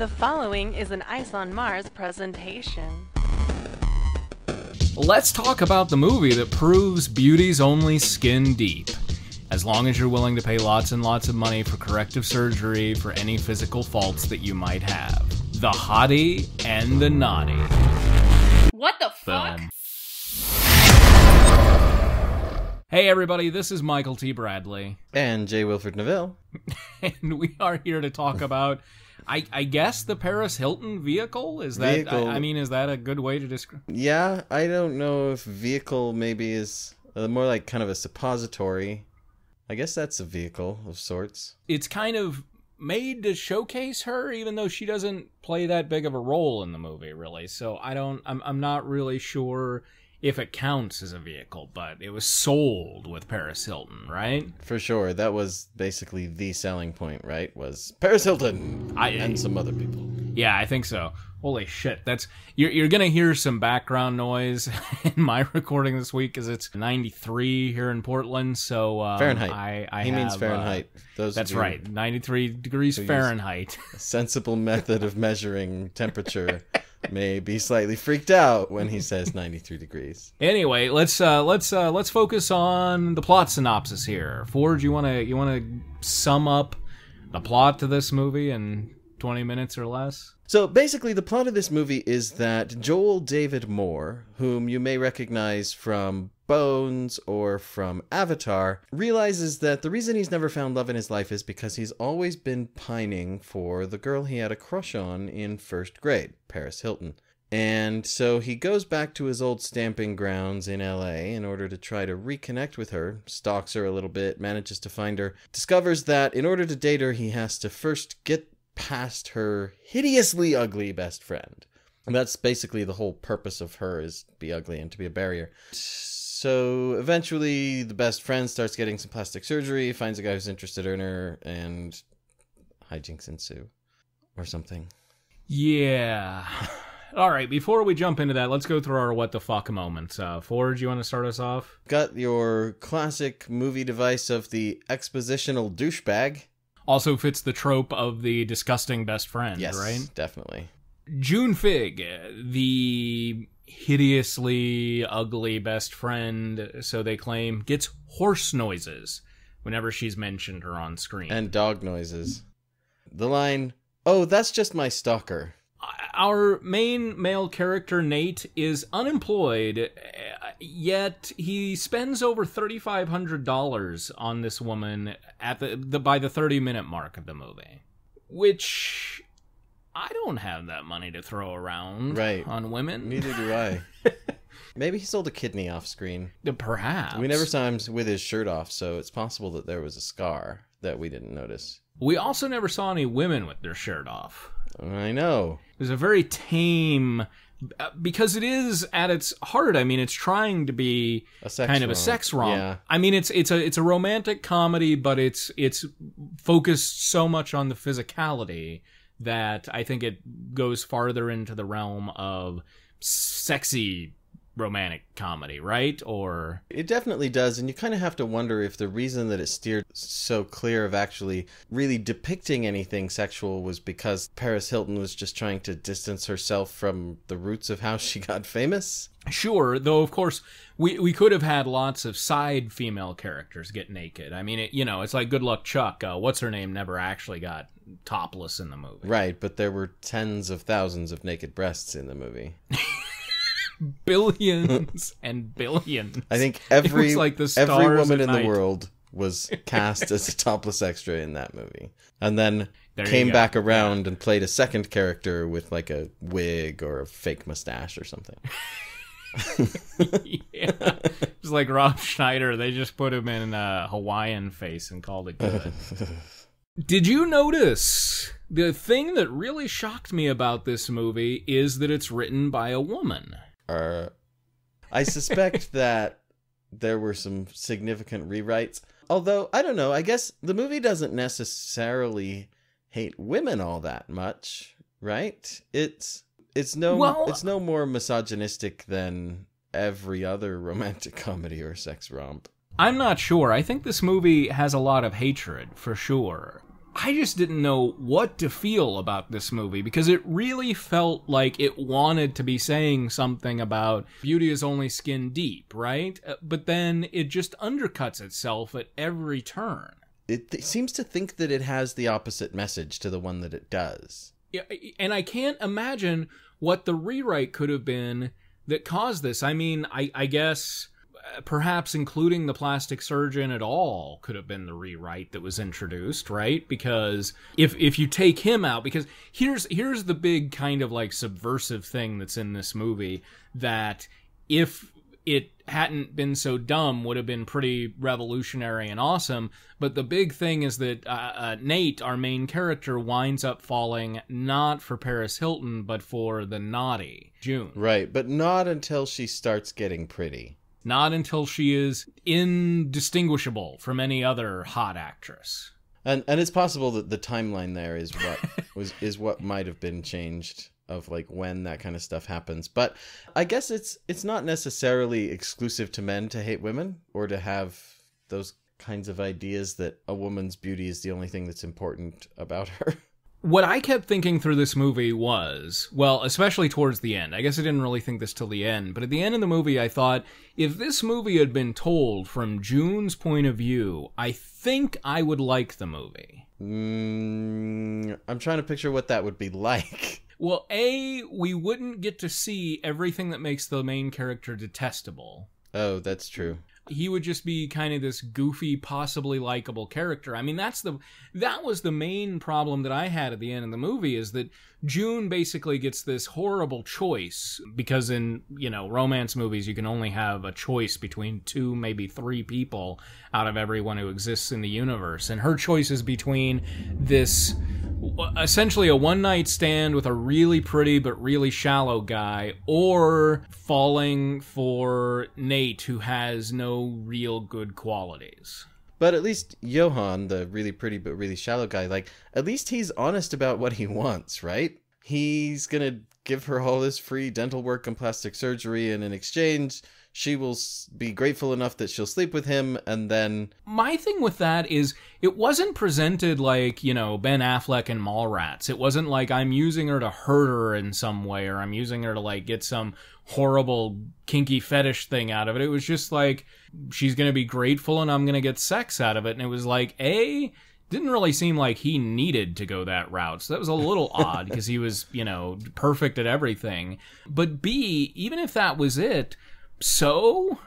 The following is an Ice on Mars presentation. Let's talk about the movie that proves beauty's only skin deep. As long as you're willing to pay lots and lots of money for corrective surgery for any physical faults that you might have. The Hottie and the Nottie. What the fuck? Boom. Hey everybody, this is Michael T. Bradley, And J. Wilford Neville. and we are here to talk about, I, I guess, the Paris Hilton vehicle. Is that? Vehicle. I, I mean, is that a good way to describe? Yeah, I don't know if vehicle maybe is uh, more like kind of a suppository. I guess that's a vehicle of sorts. It's kind of made to showcase her, even though she doesn't play that big of a role in the movie, really. So I don't, I'm, I'm not really sure if it counts as a vehicle, but it was sold with Paris Hilton, right? For sure, that was basically the selling point, right? Was Paris Hilton I- and some other people. Yeah, I think so. Holy shit, that's you're you're gonna hear some background noise in my recording this week because it's 93 here in Portland. So um, Fahrenheit. I, I he means have, uh, Fahrenheit. Those that's right, 93 degrees Fahrenheit. Sensible method of measuring temperature may be slightly freaked out when he says 93 degrees. Anyway, let's uh, let's uh, let's focus on the plot synopsis here. Ford, you wanna you wanna sum up the plot to this movie in 20 minutes or less? So basically, the plot of this movie is that Joel David Moore, whom you may recognize from Bones or from Avatar, realizes that the reason he's never found love in his life is because he's always been pining for the girl he had a crush on in first grade, Paris Hilton. And so he goes back to his old stamping grounds in LA in order to try to reconnect with her, stalks her a little bit, manages to find her, discovers that in order to date her, he has to first get past her hideously ugly best friend. And that's basically the whole purpose of her is be ugly and to be a barrier. Eventually the best friend starts getting some plastic surgery, finds a guy who's interested in her, and hijinks ensue. Or something. Yeah. All right. Before we jump into that, let's go through our what the fuck moments. Uh, Ford, you want to start us off? Got your classic movie device of the expositional douchebag. Also fits the trope of the disgusting best friend, Yes, right? definitely. June Phigg, the hideously ugly best friend, so they claim, gets horse noises whenever she's mentioned or on screen. And dog noises. The line, "Oh, that's just my stalker." our main male character Nate is unemployed, yet he spends over thirty five hundred dollars on this woman at the, the by the thirty minute mark of the movie, which I don't have that money to throw around Right. on women. Neither do I. Maybe he sold a kidney off screen. Perhaps We never saw him with his shirt off, so it's possible that there was a scar that we didn't notice. We also never saw any women with their shirt off. I know. It was a very tame, uh, because it is at its heart. I mean, it's trying to be A sex kind of a sex romp. Yeah. I mean, it's it's a it's a romantic comedy, but it's it's focused so much on the physicality that I think it goes farther into the realm of sexy romantic comedy, right? Or It definitely does, and you kind of have to wonder if the reason that it steered so clear of actually really depicting anything sexual was because Paris Hilton was just trying to distance herself from the roots of how she got famous. Sure, though of course we we could have had lots of side female characters get naked. I mean, it, you know, it's like Good Luck Chuck. Uh, what's her name? Never actually got topless in the movie. Right, but there were tens of thousands of naked breasts in the movie. Billions and billions. I think every like the every woman in the world was cast as a topless extra in that movie, and then There came back around and played a second character with like a wig or a fake mustache or something. yeah, it's like Rob Schneider. They just put him in a Hawaiian face and called it good. Did you notice the thing that really shocked me about this movie is that it's written by a woman? Uh, I suspect that there were some significant rewrites. Although I don't know, I guess the movie doesn't necessarily hate women all that much, right? It's it's no Well- it's no more misogynistic than every other romantic comedy or sex romp. I'm not sure. I think this movie has a lot of hatred for sure. I just didn't know what to feel about this movie because it really felt like it wanted to be saying something about beauty is only skin deep, right? Uh, But then it just undercuts itself at every turn. It, it seems to think that it has the opposite message to the one that it does. Yeah, and I can't imagine what the rewrite could have been that caused this. I mean, I, I guess perhaps including the plastic surgeon at all could have been the rewrite that was introduced, right? Because if if you take him out, because here's here's the big kind of like subversive thing that's in this movie that if it hadn't been so dumb would have been pretty revolutionary and awesome but the big thing is that uh, uh, nate our main character winds up falling not for paris hilton but for the naughty june Right, but not until she starts getting pretty. Not until she is indistinguishable from any other hot actress And and it's possible that the timeline there is what was is what might have been changed of like when that kind of stuff happens. But I guess it's it's not necessarily exclusive to men to hate women or to have those kinds of ideas that a woman's beauty is the only thing that's important about her. what I kept thinking through this movie was, well, especially towards the end. I guess I didn't really think this till the end, but at the end of the movie, I thought if this movie had been told from June's point of view, I think I would like the movie. Mm, I'm trying to picture what that would be like. Well, A, we wouldn't get to see everything that makes the main character detestable. Oh, that's true. He would just be kind of this goofy possibly likable character. I mean that's the that was the main problem that i had at the end of the movie is that june basically gets this horrible choice because in you know romance movies you can only have a choice between two maybe three people out of everyone who exists in the universe. And her choice is between this Uh, essentially a one night stand with a really pretty but really shallow guy or falling for Nate who has no real good qualities. But at least Johan, the really pretty but really shallow guy, like at least he's honest about what he wants, right? He's gonna give her all this free dental work and plastic surgery, and in exchange, she will be grateful enough that she'll sleep with him, and then My thing with that is it wasn't presented like, you know, Ben Affleck and Mallrats. It wasn't like I'm using her to hurt her in some way or I'm using her to like get some horrible kinky fetish thing out of it. It was just like she's going to be grateful and I'm going to get sex out of it. And it was like, A, didn't really seem like he needed to go that route. So that was a little odd because he was, you know, perfect at everything. But B, even if that was it, so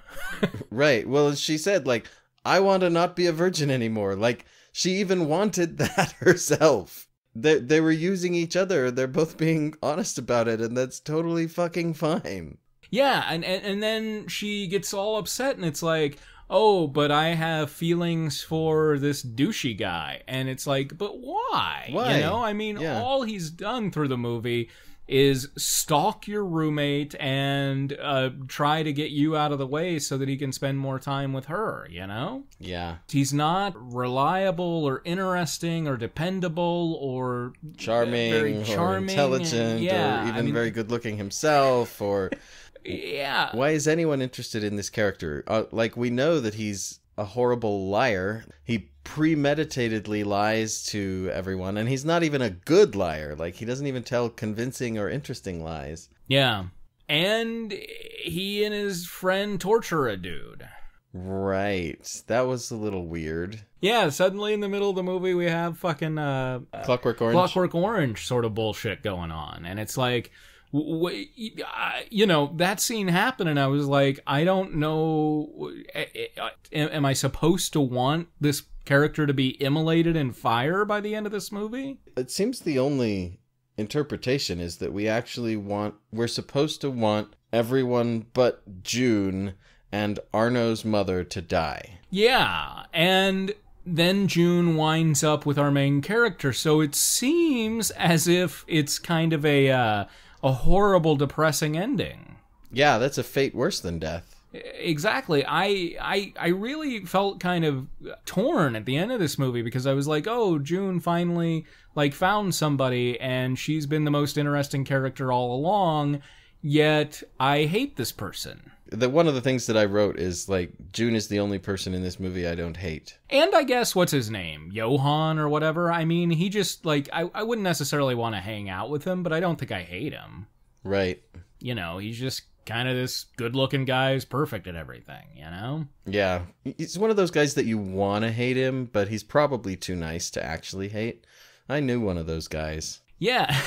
right. Well, she said like, "I want to not be a virgin anymore." Like she even wanted that herself. They they were using each other. They're both being honest about it, and that's totally fucking fine. Yeah, and, and and then she gets all upset, and it's like, oh, but I have feelings for this douchey guy, and it's like, but why? Why? You know, I mean, Yeah. all he's done through the movie is stalk your roommate and uh, try to get you out of the way so that he can spend more time with her. You know, Yeah. he's not reliable or interesting or dependable or charming, very or charming, intelligent, yeah, or I even mean- very good looking himself. Or yeah. why is anyone interested in this character? Uh, like we know that he's a horrible liar. He premeditatedly lies to everyone, and he's not even a good liar. Like he doesn't even tell convincing or interesting lies. Yeah. And he and his friend torture a dude. Right. That was a little weird. Yeah, suddenly in the middle of the movie we have fucking uh, uh, Clockwork Orange. Clockwork Orange sort of bullshit going on. And it's like, w- w- I- you know, that scene happened and I was like, I don't know. am I supposed to want this character to be immolated in fire by the end of this movie? It seems the only interpretation is that we actually want we're supposed to want everyone but June and Arno's mother to die. Yeah, and then June winds up with our main character, so it seems as if it's kind of a uh, a horrible, depressing ending. Yeah, that's a fate worse than death. Exactly. I I I really felt kind of torn at the end of this movie because I was like, "Oh, June finally like found somebody and she's been the most interesting character all along." Yet I hate this person. the one of the things that I wrote is like June is the only person in this movie I don't hate. And I guess what's his name? Johan or whatever. I mean, he just like I, I wouldn't necessarily want to hang out with him, but I don't think I hate him. Right. You know, he's just kind of this good-looking guy who's perfect at everything, you know? Yeah. He's one of those guys that you want to hate him, but he's probably too nice to actually hate. I knew one of those guys. Yeah.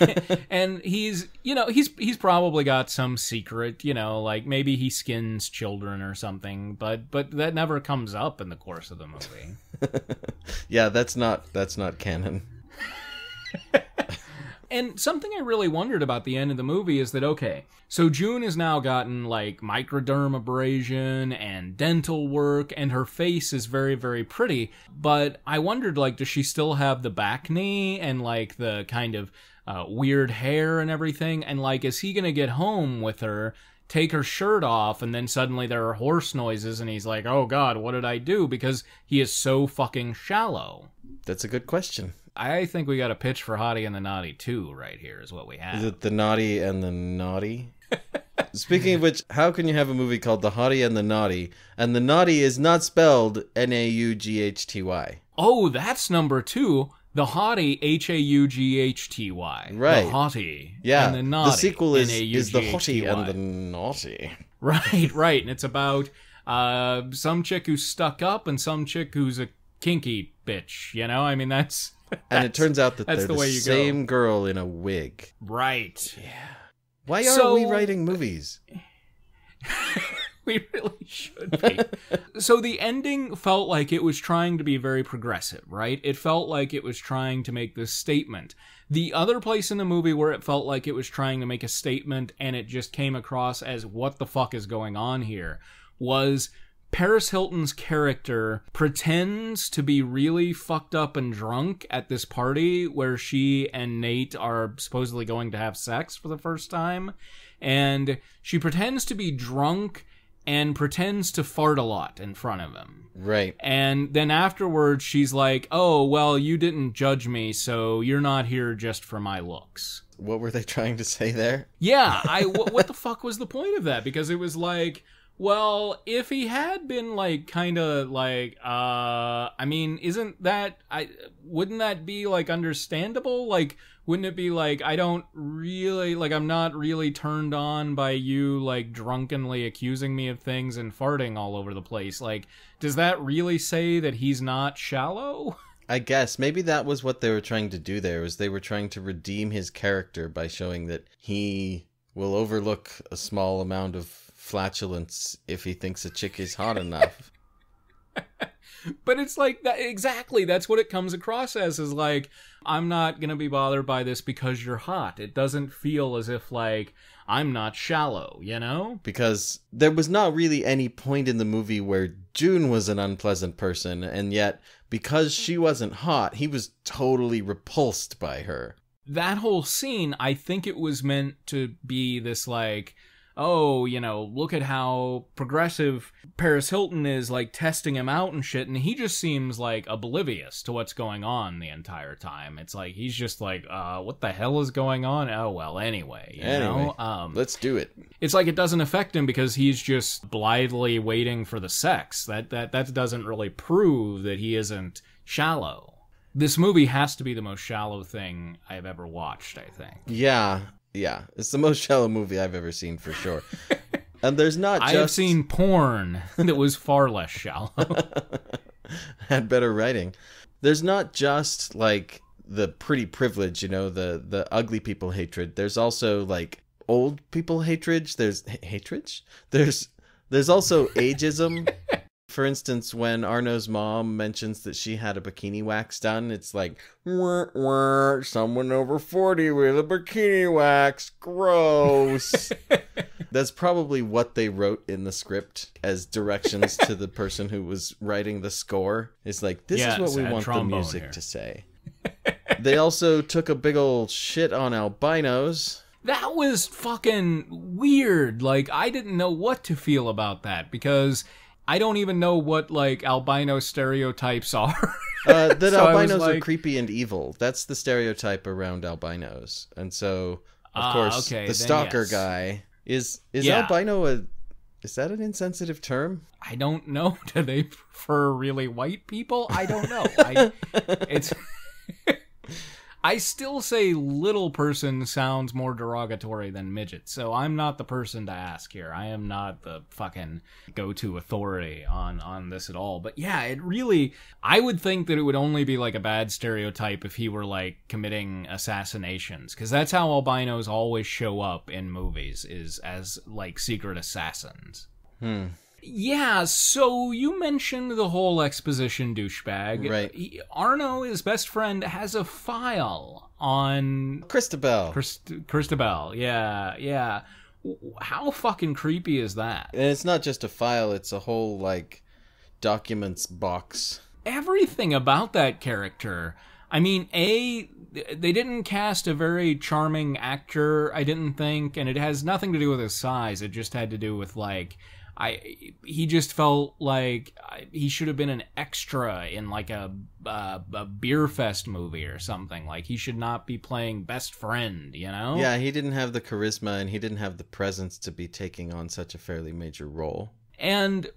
and he's, you know, he's he's probably got some secret, you know, like maybe he skins children or something, but but that never comes up in the course of the movie. yeah, that's not that's not canon. And something I really wondered about the end of the movie is that okay, so June has now gotten like microdermabrasion and dental work, and her face is very, very pretty. But I wondered, like, does she still have the back knee and like the kind of uh, weird hair and everything? And like, is he gonna get home with her? Take her shirt off, and then suddenly there are horse noises, and he's like, "Oh God, what did I do?" Because he is so fucking shallow. That's a good question. I think we got a pitch for Hottie and the Naughty 2 right here is what we have. Is it the naughty and the naughty? Speaking of which, how can you have a movie called The Hottie and the Nottie, and the naughty is not spelled N A U G H T Y? Oh, that's number two. The Hottie, H A U G H T Y. Right. The Hottie. Yeah, And the Naughty. the sequel is, is The Hottie and the Naughty. Right, right. And it's about uh, some chick who's stuck up and some chick who's a kinky bitch. You know, I mean, that's. And it turns out that that's they're the the, way you go. same girl in a wig. Right. Yeah. Why are So- we writing movies? We really should be. so the ending felt like it was trying to be very progressive, right? It felt like it was trying to make this statement. The other place in the movie where it felt like it was trying to make a statement and it just came across as what the fuck is going on here was Paris Hilton's character pretends to be really fucked up and drunk at this party where she and Nate are supposedly going to have sex for the first time. And she pretends to be drunk and pretends to fart a lot in front of him. Right. And then afterwards, she's like, Oh, well, you didn't judge me, so you're not here just for my looks. What were they trying to say there? Yeah, I wh- what the fuck was the point of that? Because it was like, well, if he had been like kind of like uh I mean, isn't that I wouldn't that be like understandable? Like wouldn't it be like I don't really like I'm not really turned on by you like drunkenly accusing me of things and farting all over the place. Like does that really say that he's not shallow? I guess maybe that was what they were trying to do there was they were trying to redeem his character by showing that he will overlook a small amount of flatulence if he thinks a chick is hot enough. But it's like that exactly. That's what it comes across as is like I'm not going to be bothered by this because you're hot. It doesn't feel as if like I'm not shallow, you know? because there was not really any point in the movie where June was an unpleasant person and yet because she wasn't hot, he was totally repulsed by her. That whole scene, I think it was meant to be this like oh, you know, look at how progressive Paris Hilton is like testing him out and shit and he just seems like oblivious to what's going on the entire time. It's like he's just like uh what the hell is going on? Oh well, anyway, you Anyway. know? Um Let's do it. it's like it doesn't affect him because he's just blithely waiting for the sex. That that that doesn't really prove that he isn't shallow. This movie has to be the most shallow thing I've ever watched, I think. Yeah, yeah. It's the most shallow movie I've ever seen for sure. and there's not just I have seen porn that was far less shallow. had better writing. There's not just like the pretty privilege, you know, the the ugly people hatred. There's also like old people hatred. There's hatred. There's there's also ageism. For instance, when Arno's mom mentions that she had a bikini wax done, it's like, wah, wah, someone over 40 with a bikini wax. Gross. That's probably what they wrote in the script as directions to the person who was writing the score. It's like, this Yeah, is what we want the music here. to say. they also took a big old shit on albinos. that was fucking weird. Like I didn't know what to feel about that because I don't even know what like albino stereotypes are. Uh, that So albinos are creepy and evil. That's the stereotype around albinos. And so, of Ah, course, okay, the stalker yes. guy is is Yeah. albino a Is that an insensitive term? I don't know. Do they prefer really white people? I don't know. I, it's. I still say little person sounds more derogatory than midget, so I'm not the person to ask here. I am not the fucking go-to authority on on this at all. But yeah, it really I would think that it would only be like a bad stereotype if he were like committing assassinations cuz that's how albinos always show up in movies is as like secret assassins. Hmm. Yeah, so you mentioned the whole exposition douchebag. Right. He, Arno, his best friend, has a file on Cristabel. Christ- Cristabel. Yeah, yeah. How fucking creepy is that? and it's not just a file, it's a whole like documents box. Everything about that character. I mean, A, they didn't cast a very charming actor, I didn't think, and it has nothing to do with his size. It just had to do with, like, I he just felt like he should have been an extra in like a, a a Beerfest movie or something. Like he should not be playing best friend, you know? Yeah, he didn't have the charisma and he didn't have the presence to be taking on such a fairly major role. And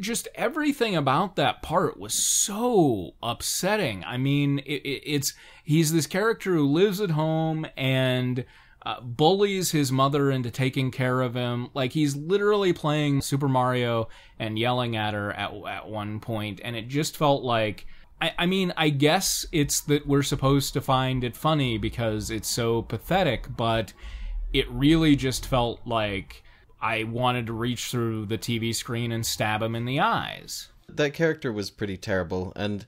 just everything about that part was so upsetting. I mean, it, it, it's he's this character who lives at home and uh, bullies his mother into taking care of him. Like he's literally playing Super Mario and yelling at her at at one point, and it just felt like. I, I mean, I guess it's that we're supposed to find it funny because it's so pathetic, but it really just felt like I wanted to reach through the TV screen and stab him in the eyes. That character was pretty terrible, and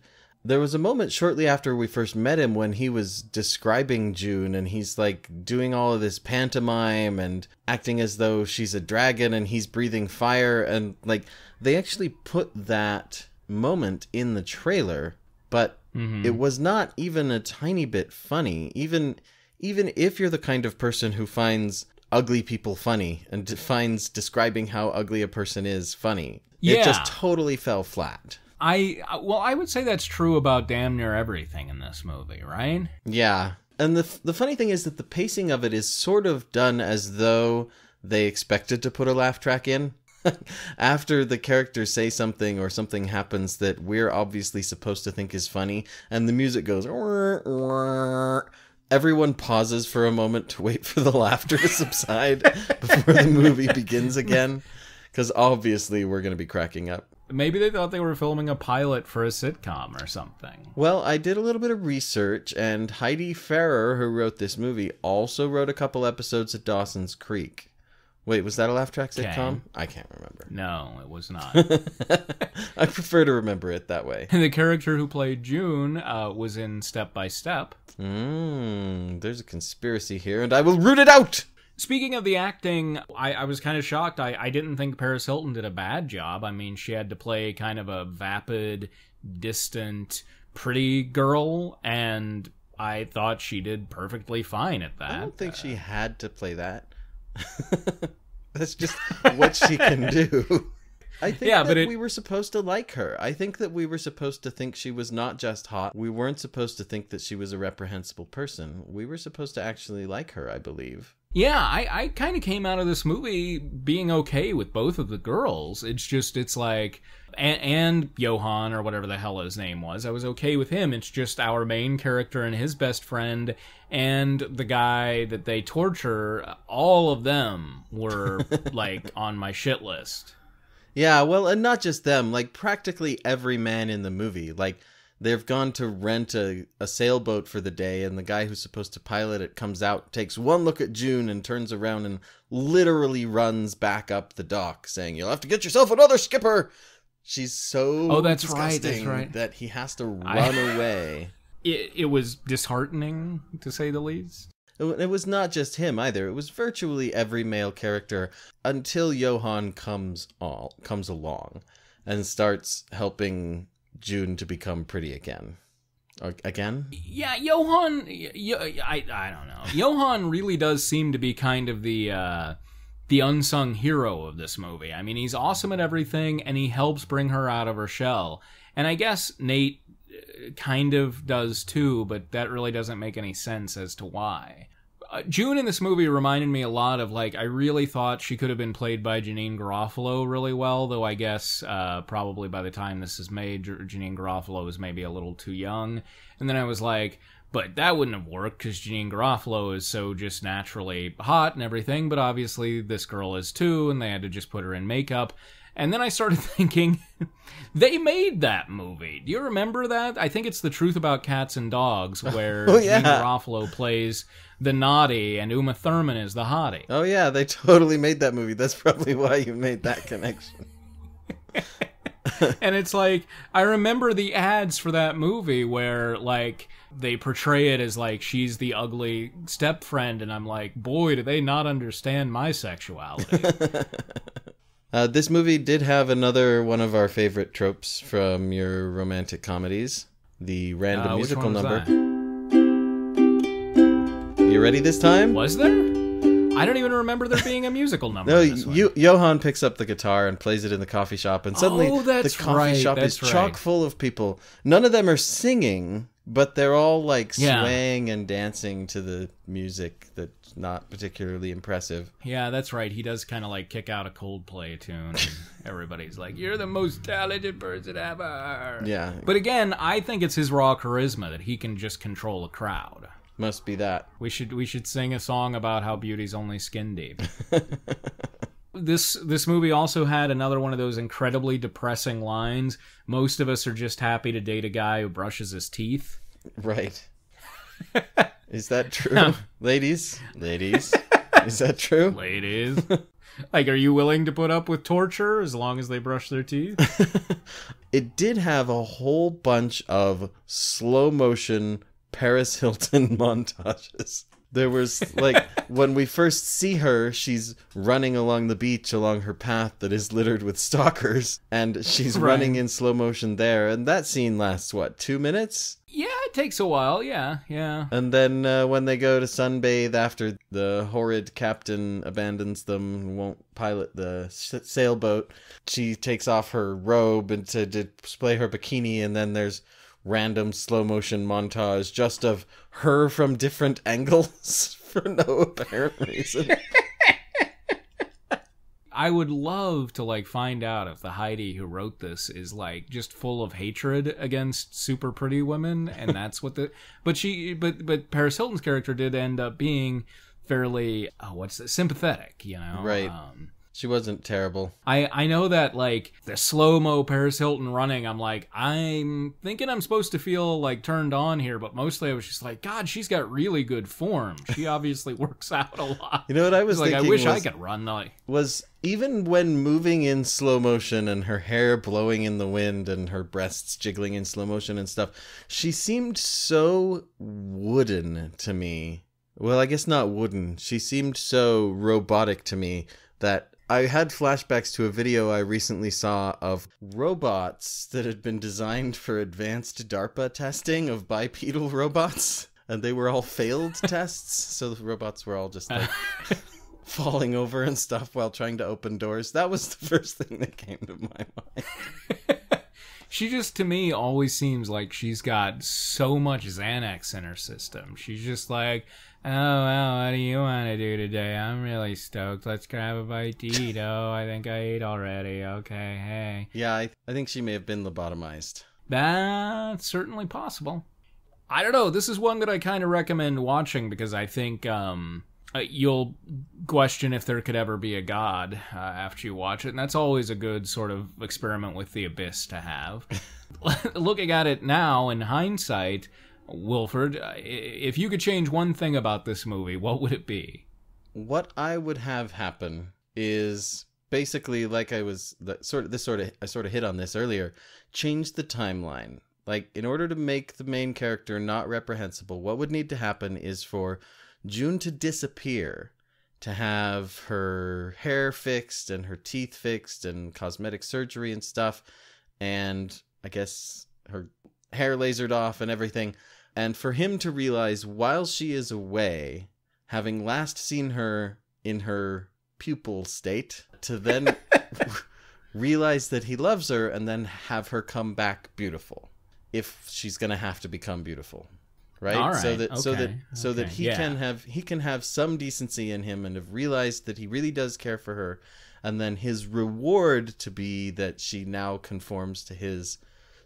there was a moment shortly after we first met him when he was describing June and he's like doing all of this pantomime and acting as though she's a dragon and he's breathing fire and like they actually put that moment in the trailer but mm-hmm. it was not even a tiny bit funny. Even even if you're the kind of person who finds ugly people funny and finds describing how ugly a person is funny Yeah. it just totally fell flat I well, I would say that's true about damn near everything in this movie, right? Yeah. And the the funny thing is that the pacing of it is sort of done as though they expected to put a laugh track in. After the characters say something or something happens that we're obviously supposed to think is funny and the music goes everyone pauses for a moment to wait for the laughter to subside before the movie begins again cuz obviously we're going to be cracking up. Maybe they thought they were filming a pilot for a sitcom or something. Well, I did a little bit of research, and Heidi Ferrer, who wrote this movie, also wrote a couple episodes of Dawson's Creek. Wait, was that a laugh track sitcom? Okay. I can't remember. No, it was not. I prefer to remember it that way. And the character who played June uh, was in Step by Step. Mmm, there's a conspiracy here, and I will root it out! Speaking of the acting, I, I was kind of shocked. I, I didn't think Paris Hilton did a bad job. I mean, she had to play kind of a vapid, distant, pretty girl, and I thought she did perfectly fine at that. I don't think she uh, had to play that. That's just what she can do. I think Yeah, that but it- we were supposed to like her. I think that we were supposed to think she was not just hot. We weren't supposed to think that she was a reprehensible person. We were supposed to actually like her, I believe. Yeah, I, I kind of came out of this movie being okay with both of the girls. It's just, it's like, and, and Johan, or whatever the hell his name was, I was okay with him. It's just our main character and his best friend and the guy that they torture, all of them were like on my shit list. Yeah, well, and not just them, like practically every man in the movie. Like they've gone to rent a, a sailboat for the day, and the guy who's supposed to pilot it comes out, takes one look at June, and turns around and literally runs back up the dock, saying, You'll have to get yourself another skipper. She's so Oh, that's right, that's right. that he has to run I- away. It, it was disheartening, to say the least. It it was not just him either. It was virtually every male character until Johan comes all comes along and starts helping June to become pretty again. Again? Yeah, Johan. I I don't know. Johan really does seem to be kind of the uh, the unsung hero of this movie. I mean, he's awesome at everything, and he helps bring her out of her shell. And I guess Nate uh, kind of does too, but that really doesn't make any sense as to why. Uh, June in this movie reminded me a lot of like I really thought she could have been played by Janeane Garofalo really well, though I guess uh, probably by the time this is made, Janeane Garofalo is maybe a little too young. And then I was like, but that wouldn't have worked because Janeane Garofalo is so just naturally hot and everything. But obviously this girl is too, and they had to just put her in makeup. And then I started thinking, they made that movie. Do you remember that? I think it's The Truth About Cats and Dogs, where Oh, yeah. Janeane Garofalo plays the naughty and Uma Thurman is the hottie. Oh yeah, they totally made that movie. That's probably why you made that connection. and it's like I remember the ads for that movie where like they portray it as like she's the ugly step friend, and I'm like, boy, do they not understand my sexuality. Uh, this movie did have another one of our favorite tropes from your romantic comedies, the random Uh, musical number. that? You ready this time? Was there? I don't even remember there being a musical number. No, in this one. you, Johan picks up the guitar and plays it in the coffee shop, and suddenly Oh, the coffee right, shop is that's chock full of people. None of them are singing, but they're all like Yeah. swaying and dancing to the music that's not particularly impressive. Yeah, that's right. He does kind of like kick out a Coldplay tune. Everybody's like, "You're the most talented person ever." Yeah, But again, I think it's his raw charisma that he can just control a crowd. Must be that. We should we should sing a song about how beauty's only skin deep. this this movie also had another one of those incredibly depressing lines. Most of us are just happy to date a guy who brushes his teeth. Right. Is that true? ladies? Ladies? Is that true? Ladies, like, are you willing to put up with torture as long as they brush their teeth? It did have a whole bunch of slow motion Paris Hilton montages. There was like when we first see her, she's running along the beach along her path that is littered with stalkers, and she's Right. running in slow motion there. And that scene lasts what two minutes? yeah, it takes a while. Yeah, yeah. And then uh, when they go to sunbathe after the horrid captain abandons them and won't pilot the sailboat, she takes off her robe and to display her bikini, and then there's random slow motion montage just of her from different angles for no apparent reason. I would love to like find out if the Heidi who wrote this is like just full of hatred against super pretty women, and that's what the. But she, but but Paris Hilton's character did end up being fairly oh, what's it, sympathetic, you know? Right. Um, she wasn't terrible. I I know that like the slow mo Paris Hilton running, I'm like I'm thinking I'm supposed to feel like turned on here, but mostly I was just like, God, she's got really good form. She obviously works out a lot. You know what I was like I wish I could run like was even when moving in slow motion and her hair blowing in the wind and her breasts jiggling in slow motion and stuff, she seemed so wooden to me. Well, I guess not wooden. She seemed so robotic to me that I had flashbacks to a video I recently saw of robots that had been designed for advanced DARPA testing of bipedal robots. And they were all failed tests, so the robots were all just like falling over and stuff while trying to open doors. That was the first thing that came to my mind. She just to me always seems like she's got so much Xanax in her system. She's just like, oh well, what do you want to do today? I'm really stoked. Let's grab a bite to eat. Oh, I think I ate already. Okay, hey, Yeah, I, I think she may have been lobotomized. that's certainly possible. I don't know. This is one that I kind of recommend watching because I think um, uh, you'll question if there could ever be a god uh, after you watch it, and that's always a good sort of experiment with the abyss to have. Looking at it now in hindsight, Wilford, uh, if you could change one thing about this movie, what would it be? What I would have happen is basically like I was sort of this sort of I sort of hit on this earlier. Change the timeline. Like in order to make the main character not reprehensible, what would need to happen is for June to disappear, to have her hair fixed and her teeth fixed and cosmetic surgery and stuff, and I guess her hair lasered off and everything, and for him to realize while she is away, having last seen her in her pupil state, to then realize that he loves her and then have her come back beautiful. If she's going to have to become beautiful. Right? So right, that so that okay, so that okay, he yeah. can have he can have some decency in him and have realized that he really does care for her, and then his reward to be that she now conforms to his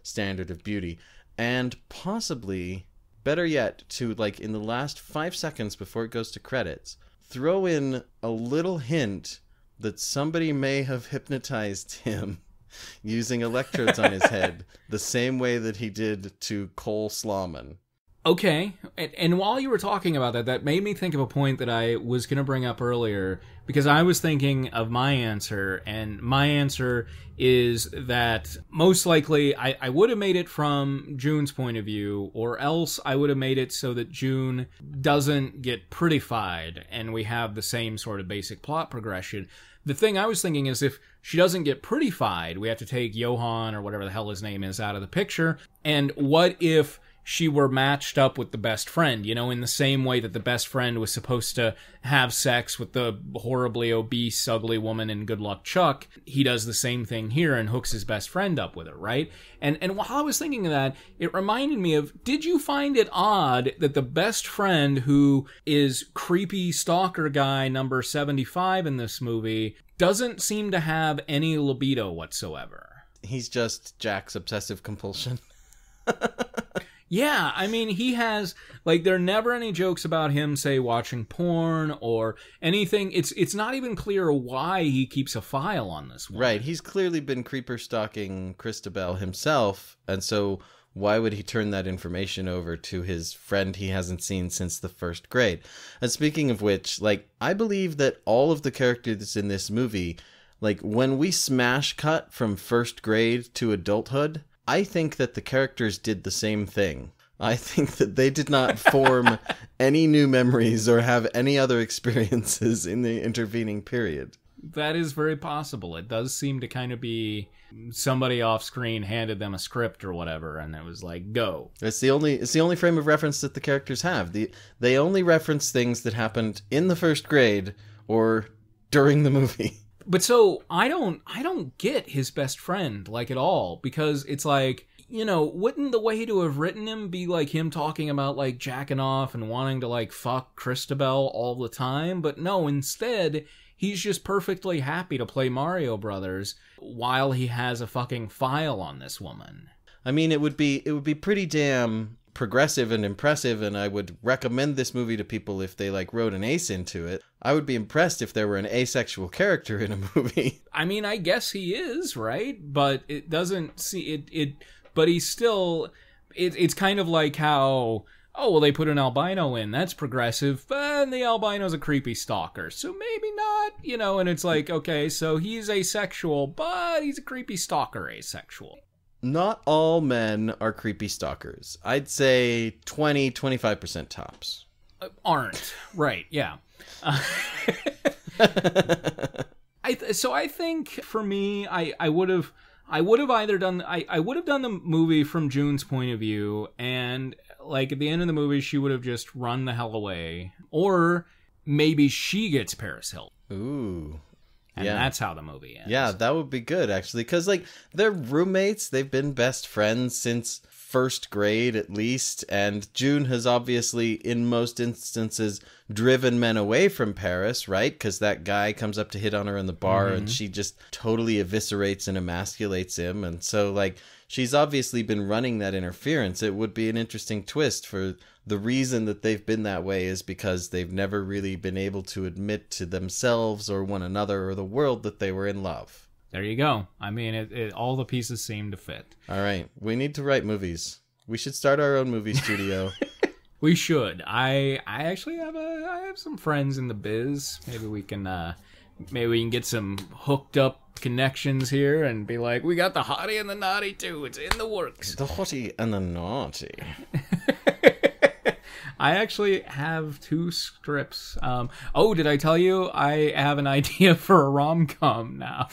standard of beauty, and possibly better yet to like in the last five seconds before it goes to credits, throw in a little hint that somebody may have hypnotized him using electrodes on his head the same way that he did to Cole Slauman. Okay, and, and while you were talking about that, that made me think of a point that I was going to bring up earlier because I was thinking of my answer, and my answer is that most likely I, I would have made it from June's point of view, or else I would have made it so that June doesn't get prettified, and we have the same sort of basic plot progression. The thing I was thinking is if she doesn't get prettified, we have to take Johan or whatever the hell his name is out of the picture. And what if she were matched up with the best friend, you know, in the same way that the best friend was supposed to have sex with the horribly obese, ugly woman in Good Luck Chuck, he does the same thing here and hooks his best friend up with her, right? And and while I was thinking of that, it reminded me of did you find it odd that the best friend who is creepy stalker guy number 75 in this movie doesn't seem to have any libido whatsoever? He's just Jack's obsessive compulsion. Yeah, I mean, he has like there are never any jokes about him say watching porn or anything. It's it's not even clear why he keeps a file on this one. Right, he's clearly been creeper stalking Cristabel himself, and so why would he turn that information over to his friend he hasn't seen since the first grade? And speaking of which, like I believe that all of the characters in this movie, like when we smash cut from first grade to adulthood, I think that the characters did the same thing. I think that they did not form any new memories or have any other experiences in the intervening period. That is very possible. It does seem to kind of be somebody off screen handed them a script or whatever and it was like go. It's the only it's the only frame of reference that the characters have. The they only reference things that happened in the first grade or during the movie. But so I don't I don't get his best friend like at all because it's like you know wouldn't the way to have written him be like him talking about like jacking off and wanting to like fuck Cristabel all the time but no instead he's just perfectly happy to play Mario Brothers while he has a fucking file on this woman. I mean, it would be it would be pretty damn progressive and impressive and I would recommend this movie to people if they like wrote an ace into it. I would be impressed if there were an asexual character in a movie. I mean, I guess he is, right? But it doesn't see it it but he's still it, it's kind of like how oh well they put an albino in that's progressive but the albino's a creepy stalker so maybe not you know and it's like okay so he's asexual but he's a creepy stalker asexual Not all men are creepy stalkers. I'd say 20 25% tops. Uh, aren't right yeah Uh, I th- so I think for me, I I would have I would have either done I I would have done the movie from June's point of view, and like at the end of the movie, she would have just run the hell away, or maybe she gets Paris Hilton, Ooh. And Yeah. that's how the movie ends. Yeah, that would be good actually, because like they're roommates. They've been best friends since first grade at least, and June has obviously, in most instances, driven men away from Paris, right? Because that guy comes up to hit on her in the bar, and mm-hmm. she just totally eviscerates and emasculates him, and so like she's obviously been running that interference. It would be an interesting twist for the reason that they've been that way is because they've never really been able to admit to themselves or one another or the world that they were in love. There you go. I mean, it, it all the pieces seem to fit. All right, we need to write movies. We should start our own movie studio. We should. I I actually have a I have some friends in the biz. Maybe we can uh maybe we can get some hooked up connections here and be like, we got the hottie and the naughty too. It's in the works. the hottie and the naughty. I actually have two scripts. Um oh, did I tell you I have an idea for a rom com now?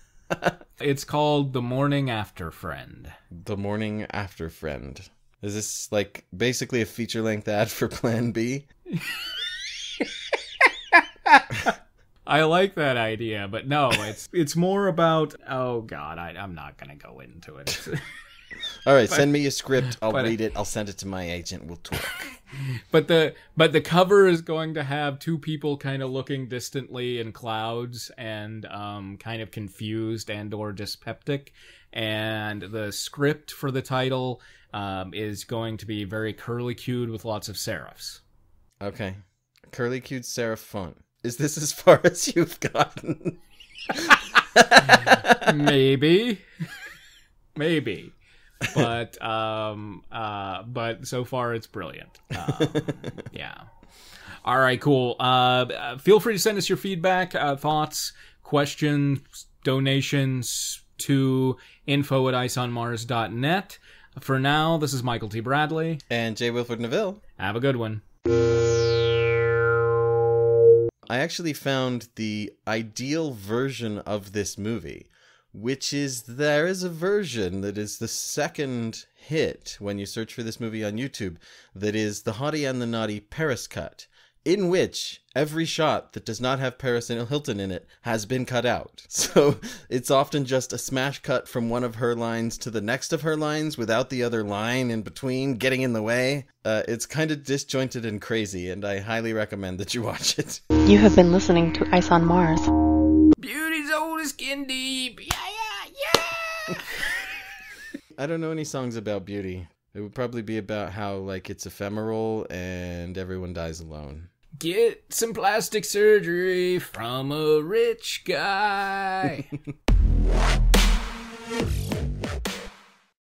it's called The Morning After Friend. The morning after friend. Is this like basically a feature length ad for Plan B? I like that idea, but no, it's it's more about oh god, I, I'm not gonna go into it. All right, send me a script. I'll but- read it. I'll send it to my agent. We'll talk. but the but the cover is going to have two people kind of looking distantly in clouds and um, kind of confused and or dyspeptic and the script for the title um, is going to be very curly cued with lots of serifs Okay. Curly cute serif font. Is this as far as you've gotten? maybe maybe but um uh but so far it's brilliant. Um, yeah. All right cool. Uh feel free to send us your feedback uh, thoughts questions donations to info at iceonmars.net for now this is michael t. Bradley. And J. Wilford Neville. have a good one. I actually found the ideal version of this movie, which is there is a version that is the second hit when you search for this movie on YouTube that is the Hottie and the Nottie Paris cut, in which every shot that does not have Paris and Hilton in it has been cut out. So it's often just a smash cut from one of her lines to the next of her lines without the other line in between getting in the way. Uh, it's kind of disjointed and crazy, and I highly recommend that you watch it. You have been listening to Ice on Mars. Beauty's old as skin deep. Yeah, yeah, yeah. I don't know any songs about beauty. It would probably be about how like it's ephemeral and everyone dies alone. Get some plastic surgery from a rich guy.